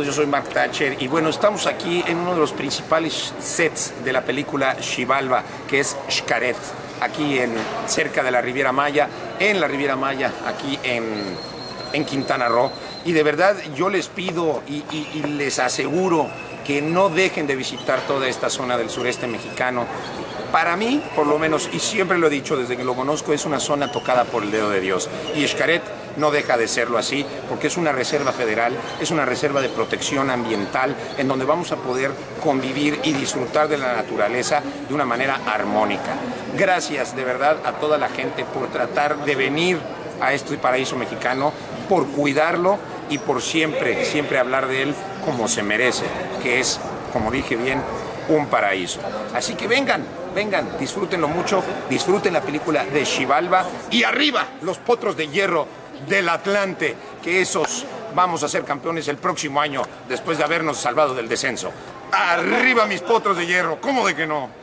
Yo soy Mark Thatcher y bueno, estamos aquí en uno de los principales sets de la película Xibalba, que es Xcaret, aquí en, cerca de la Riviera Maya, en la Riviera Maya, aquí en, en Quintana Roo. Y de verdad yo les pido y, les aseguro que no dejen de visitar toda esta zona del sureste mexicano. Para mí, por lo menos, y siempre lo he dicho desde que lo conozco, es una zona tocada por el dedo de Dios. Y Xcaret no deja de serlo así, porque es una reserva federal, es una reserva de protección ambiental, en donde vamos a poder convivir y disfrutar de la naturaleza de una manera armónica. Gracias de verdad a toda la gente por tratar de venir a este paraíso mexicano, por cuidarlo y por siempre, siempre hablar de él como se merece, que es, como dije bien, un paraíso. Así que vengan, vengan, disfrútenlo mucho, disfruten la película de Xibalba y arriba los potros de hierro del Atlante, que esos vamos a ser campeones el próximo año después de habernos salvado del descenso. Arriba mis potros de hierro, ¿cómo de que no?